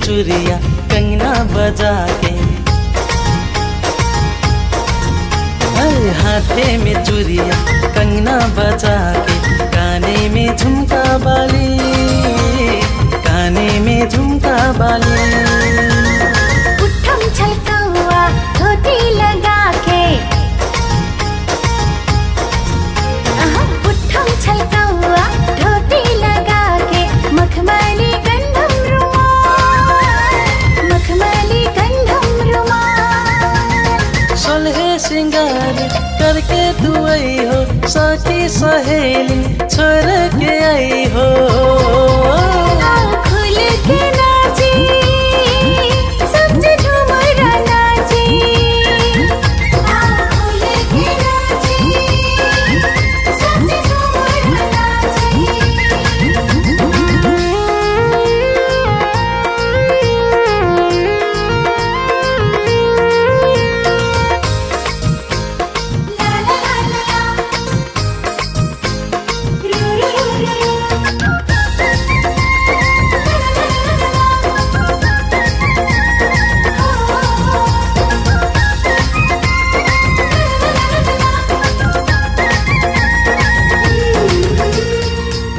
चुरिया कंगना बजा के। हाथे में चुरिया कंगना बजा के। काने में झुमका बाली, काने में झुमका बाली। सोलहे सिंगार करके तू हो साथी सहेली छोड़ के आई हो।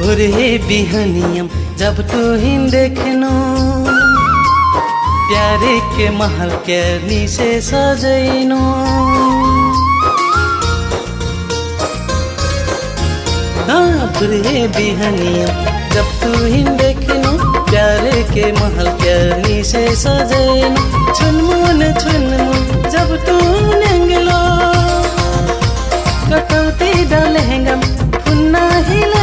भोरे बिहनियम, जब तू ही देखनो। प्यारे के महल के नीचे सजैनो। हाँ भोरे बिहनियम, जब तू ही देखनो। प्यारे के महल के नीचे सजैनो। छुनमुन छुनमुन, जब तू नेंगलो। कटौती डलहेंगम फुन्ना हिलैलो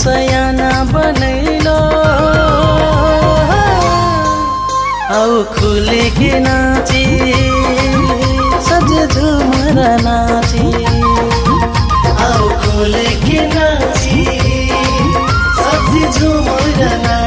सयाना बनैलो। आउ खुले कि नाची सज झुमर नाची। आउ खुले कि नाची सज झुमर नाची।